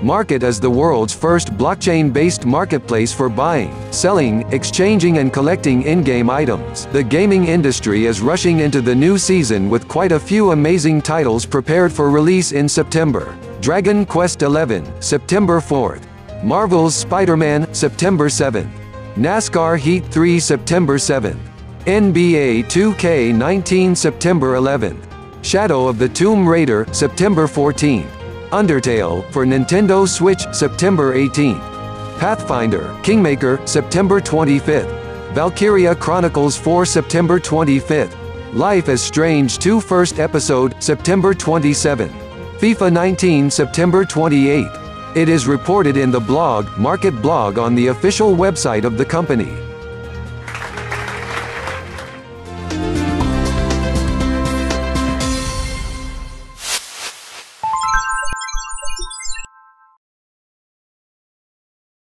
DMarket is the world's first blockchain-based marketplace for buying, selling, exchanging and collecting in-game items. The gaming industry is rushing into the new season with quite a few amazing titles prepared for release in September. Dragon Quest XI, September 4th. Marvel's Spider-Man, September 7th. NASCAR Heat 3 September 7th. NBA 2K19 September 11th. Shadow of the Tomb Raider, September 14th. Undertale, for Nintendo Switch, September 18th. Pathfinder, Kingmaker, September 25th. Valkyria Chronicles 4 September 25th. Life is Strange 2 First Episode, September 27th. FIFA 19 September 28th. It is reported in the blog, DMarket Blog on the official website of the company.